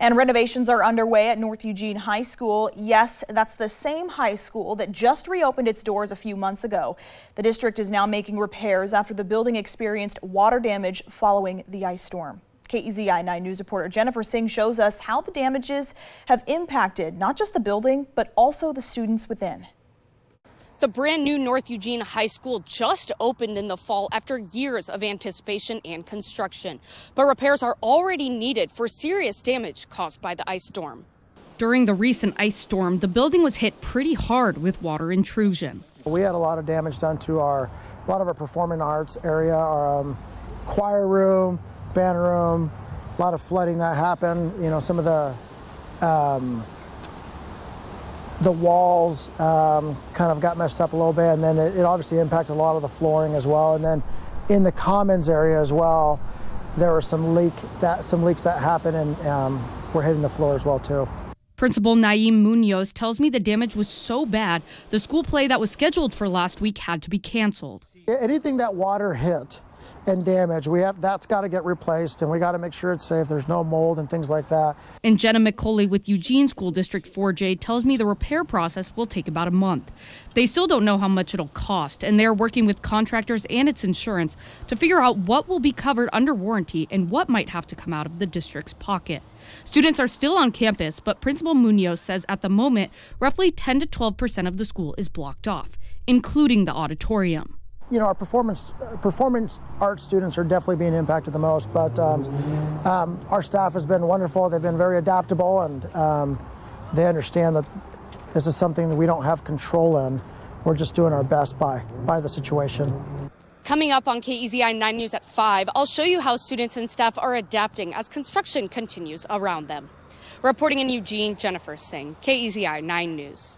And renovations are underway at North Eugene High School. Yes, that's the same high school that just reopened its doors a few months ago. The district is now making repairs after the building experienced water damage following the ice storm. KEZI 9 News reporter Jennifer Singh shows us how the damages have impacted not just the building, but also the students within. The brand new North Eugene High School just opened in the fall after years of anticipation and construction. But repairs are already needed for serious damage caused by the ice storm. During the recent ice storm, the building was hit pretty hard with water intrusion. We had a lot of damage done to our, a lot of our performing arts area, our um, choir room, band room, a lot of flooding that happened. You know, some of the um, the walls um, kind of got messed up a little bit, and then it, it, obviously impacted a lot of the flooring as well. And then in the commons area as well, there were some leak that some leaks that happened, and um, were hitting the floor as well too. Principal Naim Munoz tells me the damage was so bad, the school play that was scheduled for last week had to be canceled. Anything that water hit and damage. We have that's got to get replaced, and we got to make sure it's safe. There's no mold and things like that. And Jenna McCauley with Eugene School District 4J tells me the repair process will take about a month. They still don't know how much it'll cost, and they're working with contractors and its insurance to figure out what will be covered under warranty and what might have to come out of the district's pocket. Students are still on campus, but Principal Munoz says at the moment, roughly 10 to 12 percent of the school is blocked off, including the auditorium you know, our performance performance art students are definitely being impacted the most, but um, um, our staff has been wonderful. They've been very adaptable, and um, they understand that this is something that we don't have control in. We're just doing our best by by the situation. Coming up on KEZI 9 News at 5, I'll show you how students and staff are adapting as construction continues around them. Reporting in Eugene, Jennifer Singh, KEZI 9 News.